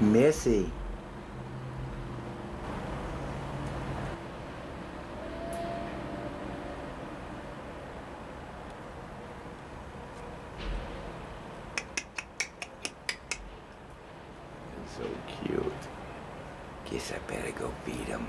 Missy. so cute. Guess I better go beat him.